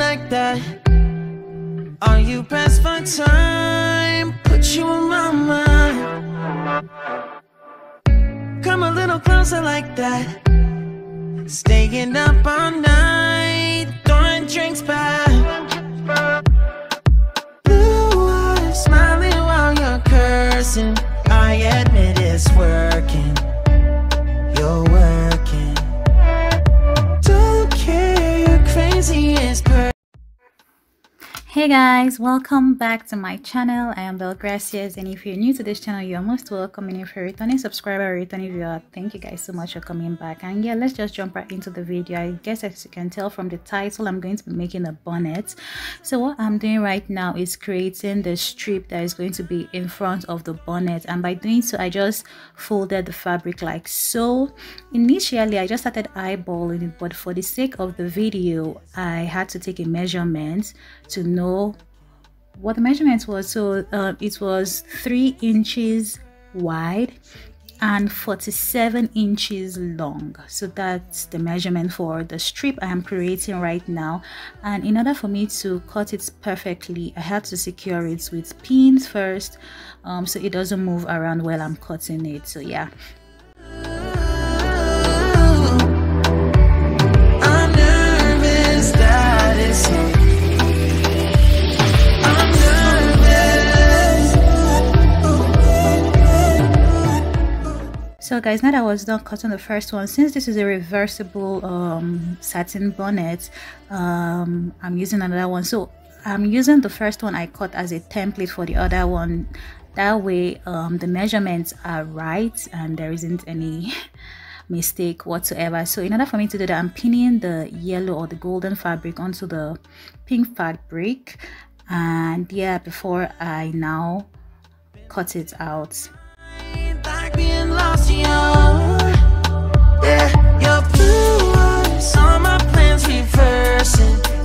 like that? Are you pressed for time? Put you in my mind. Come a little closer like that. Staying up all night, throwing drinks back. Blue eyes smiling while you're cursing. I admit it's working. You're working. Don't care, you're crazy, it's perfect. Hey guys, welcome back to my channel. I am Belle Graciaz and if you're new to this channel, you are most welcome and if you're returning subscriber or returning viewer, thank you guys so much for coming back. And yeah, let's just jump right into the video. I guess as you can tell from the title, I'm going to be making a bonnet. So what I'm doing right now is creating the strip that is going to be in front of the bonnet and by doing so, I just folded the fabric like so. Initially, I just started eyeballing it but for the sake of the video, I had to take a measurement to know what the measurement was. So uh, it was three inches wide and 47 inches long. So that's the measurement for the strip i am creating right now. And in order for me to cut it perfectly i had to secure it with pins first. Um, so it doesn't move around while i'm cutting it. So yeah So guys, now that I was done cutting the first one, since this is a reversible um, satin bonnet, um, I'm using another one. So I'm using the first one I cut as a template for the other one. That way um, the measurements are right and there isn't any mistake whatsoever. So in order for me to do that, I'm pinning the yellow or the golden fabric onto the pink fabric. And yeah, before I now cut it out. Yeah, your blue eyes, all my plans reversing.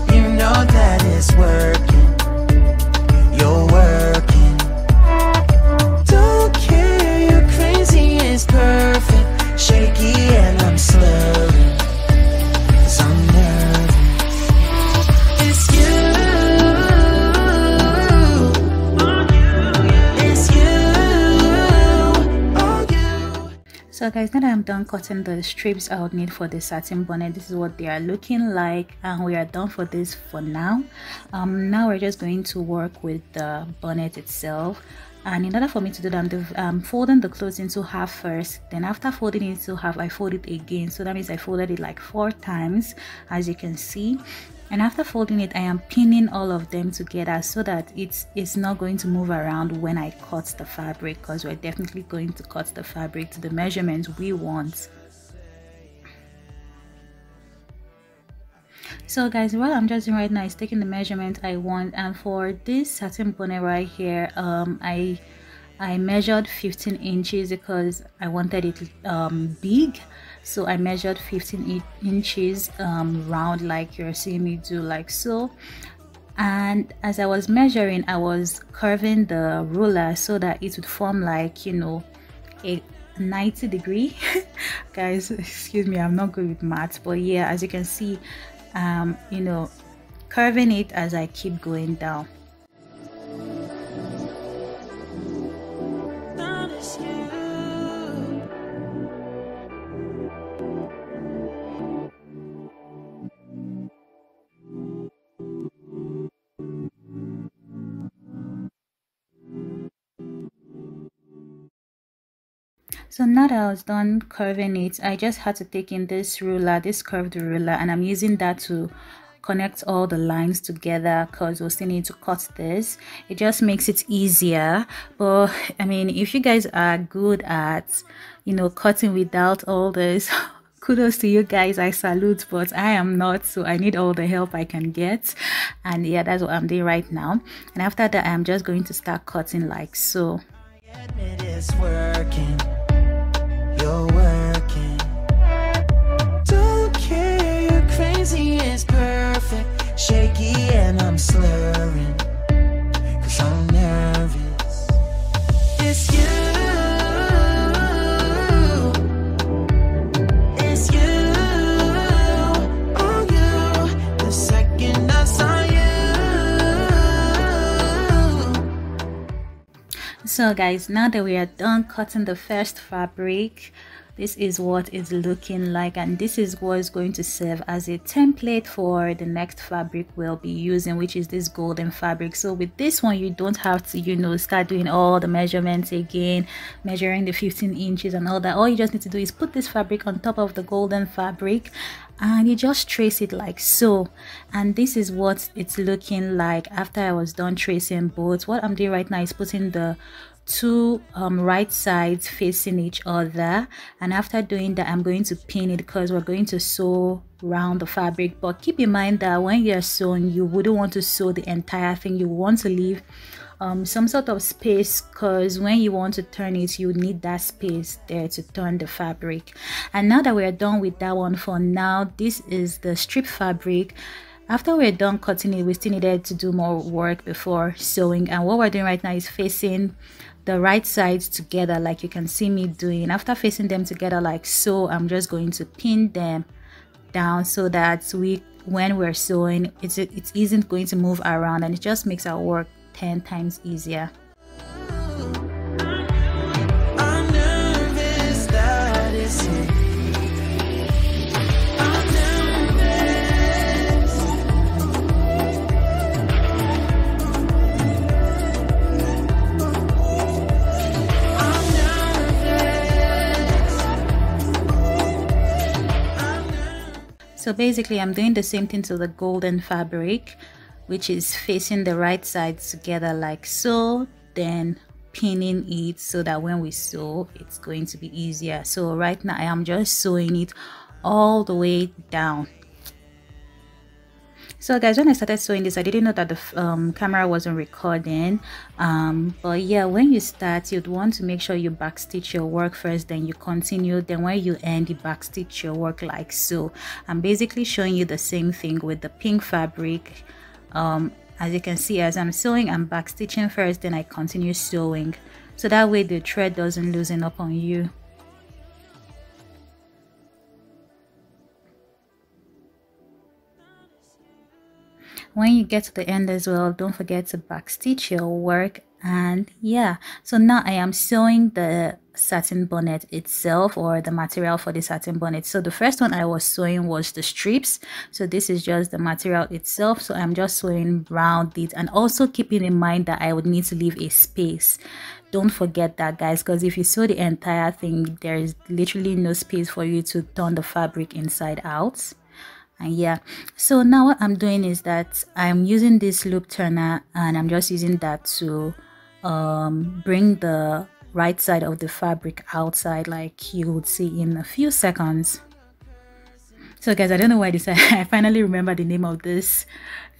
Cutting the strips I would need for the satin bonnet, this is what they are looking like and we are done for this for now. Um, now we're just going to work with the bonnet itself. And in order for me to do that, I'm folding the clothes into half first. Then after folding into half I fold it again. So that means I folded it like four times as you can see and after folding it I am pinning all of them together so that it's it's not going to move around when I cut the fabric because we're definitely going to cut the fabric to the measurements we want. So guys what i'm just doing right now is taking the measurement i want. And for this satin bonnet right here um i i measured 15 inches because i wanted it um big so i measured 15 i- inches um round like you're seeing me do like so. And as i was measuring i was curving the ruler so that it would form like you know a 90 degree. Guys excuse me i'm not good with maths but yeah as you can see um you know curving it as i keep going down so now that i was done curving it i just had to take in this ruler this curved ruler and i'm using that to connect all the lines together because we'll still need to cut this. It just makes it easier but i mean if you guys are good at you know cutting without all this kudos to you guys i salute but i am not so i need all the help i can get. And yeah that's what i'm doing right now. And after that i'm just going to start cutting like so. It's working. So guys now that we are done cutting the first fabric this is what it's looking like and this is what is going to serve as a template for the next fabric we'll be using which is this golden fabric. So with this one you don't have to you know start doing all the measurements again measuring the 15 inches and all that. All you just need to do is put this fabric on top of the golden fabric and you just trace it like so. And this is what it's looking like after I was done tracing both. What I'm doing right now is putting the two um, right sides facing each other. And after doing that I'm going to pin it because we're going to sew around the fabric. But keep in mind that when you're sewing you wouldn't want to sew the entire thing. You want to leave um, some sort of space because when you want to turn it you need that space there to turn the fabric. And now that we're done with that one for now this is the strip fabric. After we're done cutting it we still needed to do more work before sewing. And what we're doing right now is facing the right sides together like you can see me doing after facing them together like so i'm just going to pin them down so that we when we're sewing it's it isn't going to move around and it just makes our work 10 times easier So basically I'm doing the same thing to the golden fabric which is facing the right sides together like so then pinning it so that when we sew it's going to be easier. So right now I am just sewing it all the way down so guys when i started sewing this i didn't know that the um, camera wasn't recording. Um, but yeah when you start you'd want to make sure you backstitch your work first then you continue then when you end you backstitch your work like so. I'm basically showing you the same thing with the pink fabric. Um, as you can see as i'm sewing i'm backstitching first then i continue sewing. So that way the thread doesn't loosen up on you when you get to the end as well don't forget to backstitch your work and yeah. So now i am sewing the satin bonnet itself or the material for the satin bonnet. So the first one i was sewing was the strips. So this is just the material itself. So i'm just sewing around it and also keeping in mind that i would need to leave a space. Don't forget that guys because if you sew the entire thing there is literally no space for you to turn the fabric inside out and yeah so now what i'm doing is that i'm using this loop turner and i'm just using that to um, bring the right side of the fabric outside like you would see in a few seconds. So guys i don't know why this i finally remember the name of this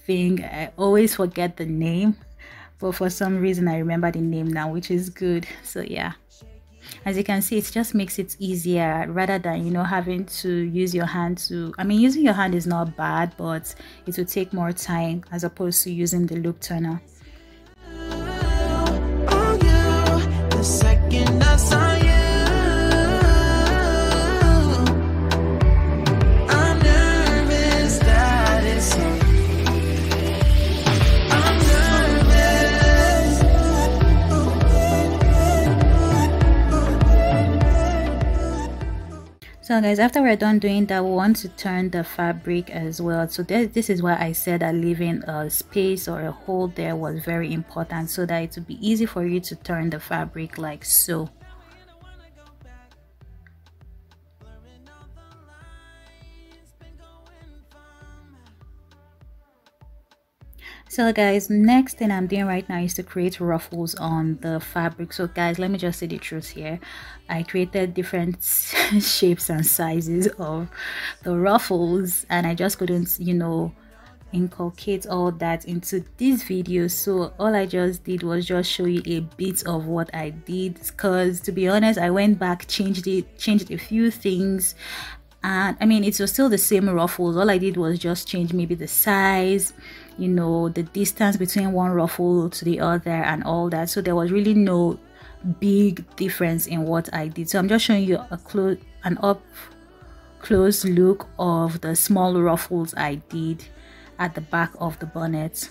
thing. I always forget the name but for some reason i remember the name now which is good. So yeah as you can see it just makes it easier rather than you know having to use your hand to i mean using your hand is not bad but it will take more time as opposed to using the loop turner guys after we're done doing that we want to turn the fabric as well. So this, this is why i said that leaving a space or a hole there was very important so that it would be easy for you to turn the fabric like so so guys next thing i'm doing right now is to create ruffles on the fabric. So guys let me just say the truth here. I created different shapes and sizes of the ruffles and i just couldn't you know inculcate all that into this video. So all i just did was just show you a bit of what i did because to be honest i went back changed it changed a few things. And i mean it was still the same ruffles. All i did was just change maybe the size you know the distance between one ruffle to the other and all that. So there was really no big difference in what I did. So I'm just showing you a close an up close look of the small ruffles I did at the back of the bonnet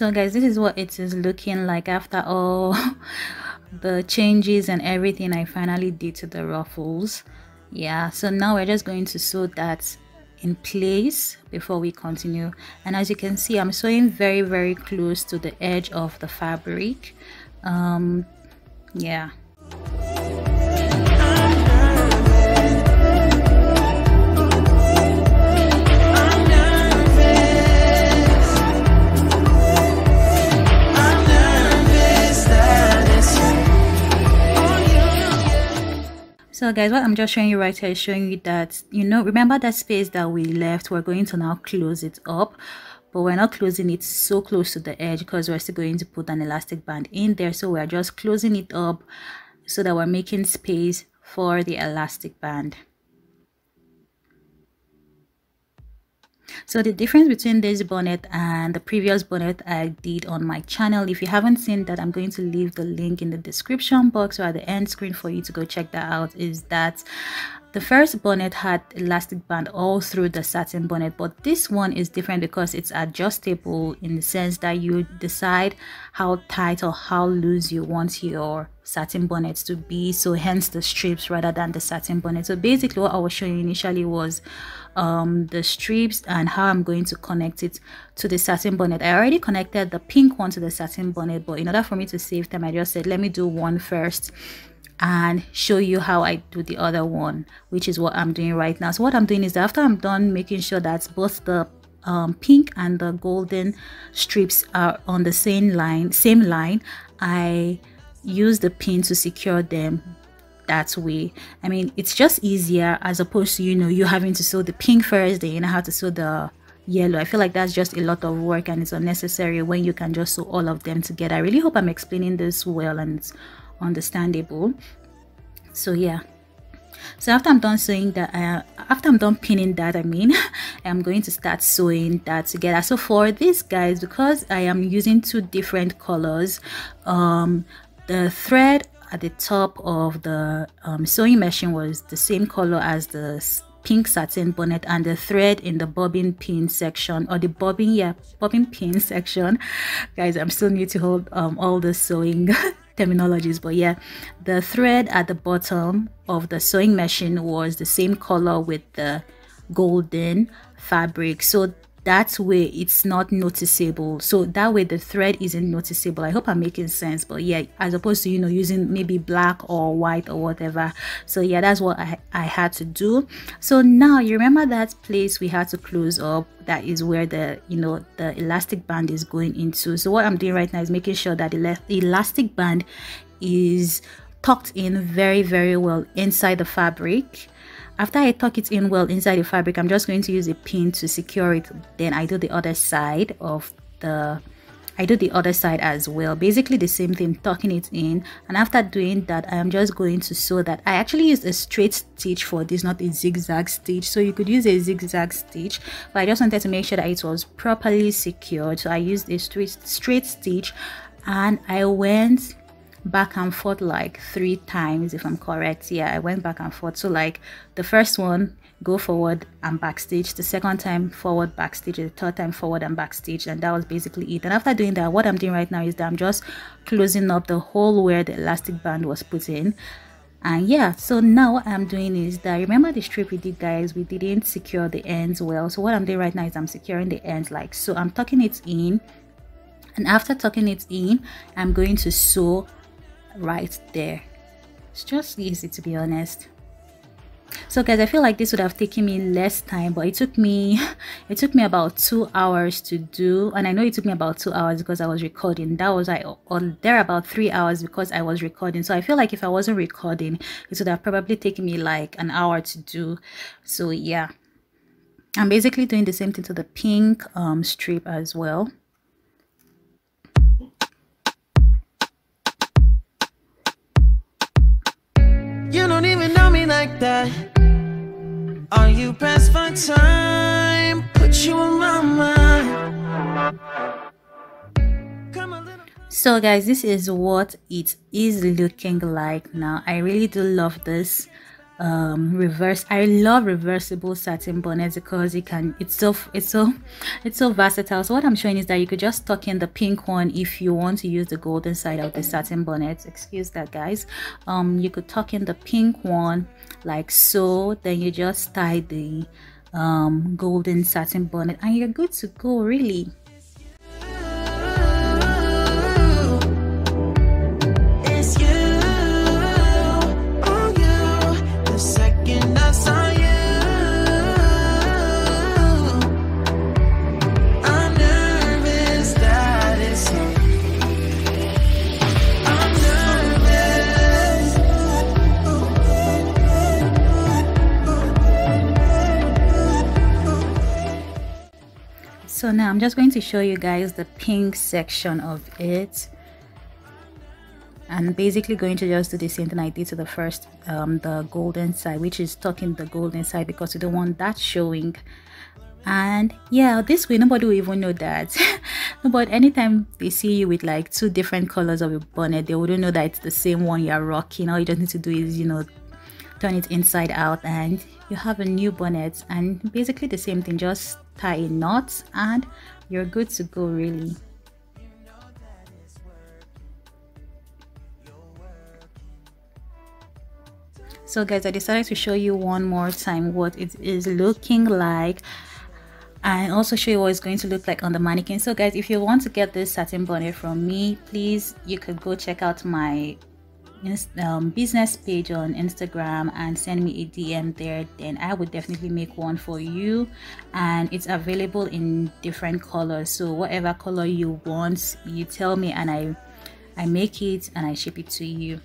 so guys this is what it is looking like after all the changes and everything i finally did to the ruffles. Yeah so now we're just going to sew that in place before we continue. And as you can see i'm sewing very very close to the edge of the fabric. Um yeah so guys what i'm just showing you right here is showing you that you know remember that space that we left? We're going to now close it up but we're not closing it so close to the edge because we're still going to put an elastic band in there. So we're just closing it up so that we're making space for the elastic band so the difference between this bonnet and the previous bonnet i did on my channel if you haven't seen that i'm going to leave the link in the description box or at the end screen for you to go check that out is that the first bonnet had elastic band all through the satin bonnet, but this one is different because it's adjustable in the sense that you decide how tight or how loose you want your satin bonnet to be. So hence the strips rather than the satin bonnet. So basically what I was showing initially was um, the strips and how I'm going to connect it to the satin bonnet. I already connected the pink one to the satin bonnet, but in order for me to save time, I just said, let me do one first and show you how I do the other one which is what I'm doing right now. So what I'm doing is after I'm done making sure that both the um, pink and the golden strips are on the same line same line I use the pin to secure them that way. I mean it's just easier as opposed to you know you having to sew the pink first then you know how to sew the yellow. I feel like that's just a lot of work and it's unnecessary when you can just sew all of them together. I really hope i'm explaining this well and understandable. So yeah. So after i'm done sewing that uh, after i'm done pinning that i mean i'm going to start sewing that together. So for this guys because i am using two different colors um the thread at the top of the um, sewing machine was the same color as the pink satin bonnet and the thread in the bobbin pin section or the bobbin yeah bobbin pin section. Guys i'm still new to hold um, all the sewing terminologies but yeah the thread at the bottom of the sewing machine was the same color with the golden fabric. So that way it's not noticeable. So that way the thread isn't noticeable. I hope i'm making sense but yeah as opposed to you know using maybe black or white or whatever. So yeah that's what i i had to do. So now you remember that place we had to close up? That is where the you know the elastic band is going into. So what i'm doing right now is making sure that the elastic band is tucked in very very well inside the fabric after I tuck it in well inside the fabric, I'm just going to use a pin to secure it. Then I do the other side of the I do the other side as well. Basically the same thing tucking it in. And after doing that I am just going to sew that. I actually used a straight stitch for this not a zigzag stitch. So you could use a zigzag stitch but I just wanted to make sure that it was properly secured. So I used a straight straight stitch and I went back and forth like three times if i'm correct. Yeah i went back and forth. So like the first one go forward and backstage. The second time forward backstage. The third time forward and backstage. And that was basically it. And after doing that what i'm doing right now is that i'm just closing up the hole where the elastic band was put in. And yeah so now what i'm doing is that remember the strip we did guys? We didn't secure the ends well. So what i'm doing right now is i'm securing the ends like so i'm tucking it in. And after tucking it in i'm going to sew right there. It's just easy to be honest. So guys i feel like this would have taken me less time but it took me it took me about two hours to do and i know it took me about two hours because i was recording. That was i on there about three hours because i was recording. So i feel like if i wasn't recording it would have probably taken me like an hour to do. So yeah. I'm basically doing the same thing to the pink um strip as well like that? Are you pressed for time? Put you in my mind. So guys, this is what it is looking like now. I really do love this um reverse i love reversible satin bonnets because it can it's so it's so it's so versatile. So what i'm showing is that you could just tuck in the pink one if you want to use the golden side of the satin bonnet excuse that guys. Um you could tuck in the pink one like so. Then you just tie the um golden satin bonnet and you're good to go really now i'm just going to show you guys the pink section of it. And basically going to just do the same thing I did to the first um, the golden side which is tucking the golden side because we don't want that showing. And yeah this way nobody will even know that. But anytime they see you with like two different colors of your bonnet they wouldn't know that it's the same one you're rocking. All you just need to do is you know turn it inside out and you have a new bonnet and basically the same thing just tie a knot and you're good to go really. So guys i decided to show you one more time what it is looking like and also show you what it's going to look like on the mannequin. So guys if you want to get this satin bonnet from me please you could go check out my um, business page on Instagram and send me a DM there, then I would definitely make one for you. And it's available in different colors. So whatever color you want, you tell me and I I make it and I ship it to you.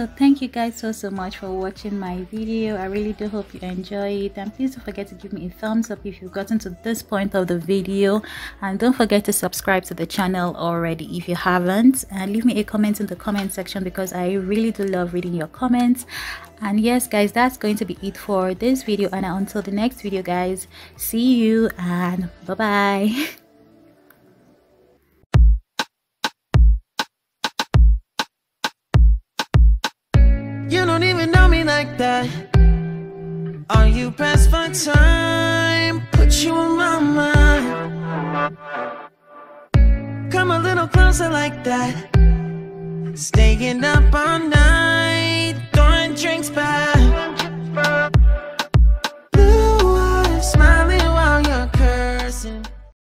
So thank you guys so so much for watching my video. I really do hope you enjoy it. And please don't forget to give me a thumbs up if you've gotten to this point of the video. And don't forget to subscribe to the channel already if you haven't. And leave me a comment in the comment section because i really do love reading your comments. And yes guys that's going to be it for this video. And until the next video guys see you and bye bye Are you pressed for time? Put you on my mind. Come a little closer like that. Staying up all night Throwing drinks back